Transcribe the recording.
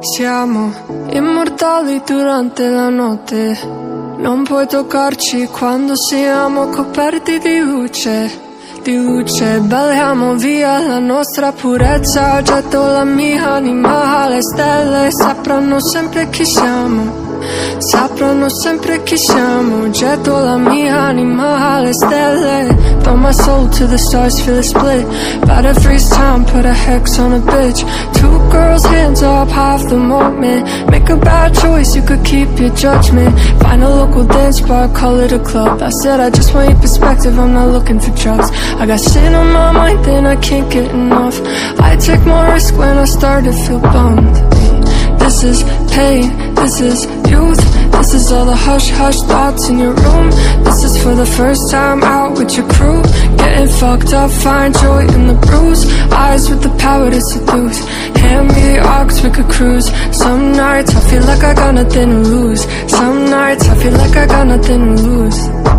Siamo immortali durante la notte. Non puoi toccarci quando siamo coperti di luce. Di luce, balliamo via la nostra purezza. Getto la mia anima alle stelle, sapranno sempre chi siamo. Sapranno sempre chi siamo Getto la mia anima alle stelle Throw my soul to the stars, feel it split. About to freeze time, put a hex on a bitch. Two girls, hands up, half the moment. Make a bad choice, you could keep your judgment. Find a local dance bar, call it a club. I said I just want your perspective, I'm not looking for drugs. I got sin on my mind, then I can't get enough. I take more risk when I start to feel bummed. This is pain, this is youth. This is all the hush-hush thoughts in your room for the first time out with your crew. Getting fucked up, find joy in the bruise. Eyes with the power to seduce. Hand me the aux, we could cruise. Some nights I feel like I got nothing to lose. Some nights I feel like I got nothing to lose